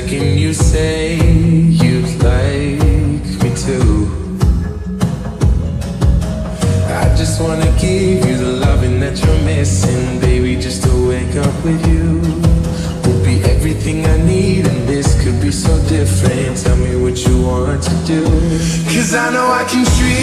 second you say you'd like me to. I just wanna give you the loving that you're missing, baby. Just to wake up with you will be everything I need, and this could be so different. Tell me what you want to do, cause I know I can treat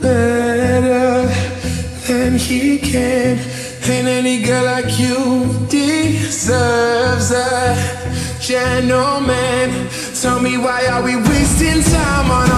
better than he can. And any girl like you deserves a gentleman. Tell me why are we wasting time on